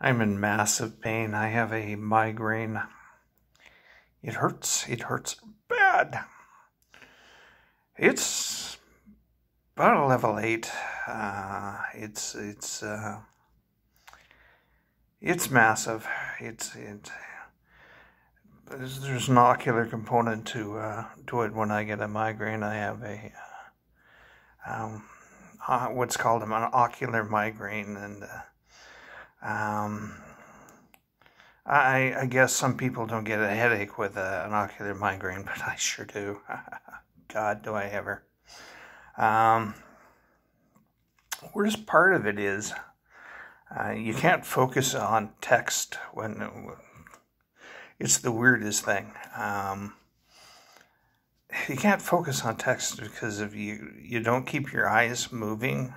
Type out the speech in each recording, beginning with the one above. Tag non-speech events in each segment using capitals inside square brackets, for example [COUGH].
I'm in massive pain. I have a migraine. It hurts. It hurts bad. It's about a level eight. Uh, it's it's uh, it's massive. It's it. There's, an ocular component to uh, to it. When I get a migraine, I have a um, uh, what's called an ocular migraine, and uh, um, I, I guess some people don't get a headache with a, an ocular migraine, but I sure do. [LAUGHS] God, do I ever. Um, worst part of it is uh, you can't focus on text when it's the weirdest thing. Um, you can't focus on text because if you you don't keep your eyes moving,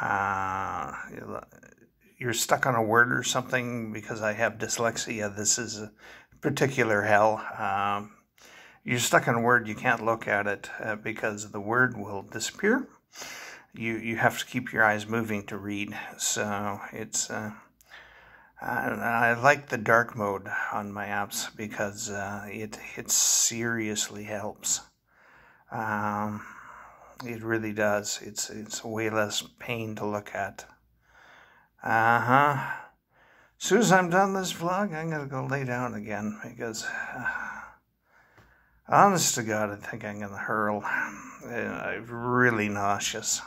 uh, you're stuck on a word or something. Because I have dyslexia, this is a particular hell. Um, you're stuck on a word, you can't look at it uh, because the word will disappear. You you have to keep your eyes moving to read. So it's. Uh, I like the dark mode on my apps because uh, it it seriously helps. Um, it really does. It's it's way less pain to look at. Uh huh. As soon as I'm done this vlog, I'm gonna go lay down again because, uh, honest to God, I think I'm gonna hurl. I'm really nauseous.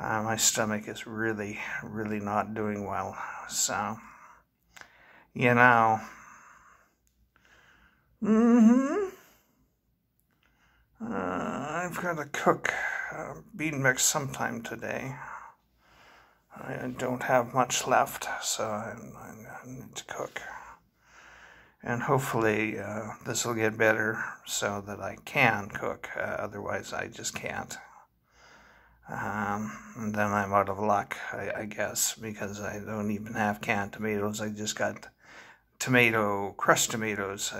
Uh, my stomach is really, really not doing well. So, you know. Mm-hmm. Uh, I've got to cook uh, bean mix sometime today. I don't have much left, so I, I need to cook. And hopefully uh, this will get better so that I can cook. Uh, otherwise, I just can't. Um, and then I'm out of luck, I, I, guess, because I don't even have canned tomatoes. I just got tomato, crushed tomatoes.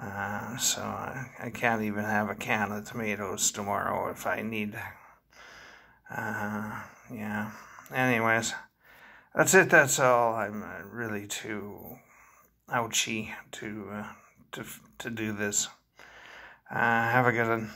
Uh, so I, I, can't even have a can of tomatoes tomorrow if I need. Uh, yeah. Anyways, that's it. That's all. I'm uh, really too ouchy to uh, to to do this. Uh, have a good one.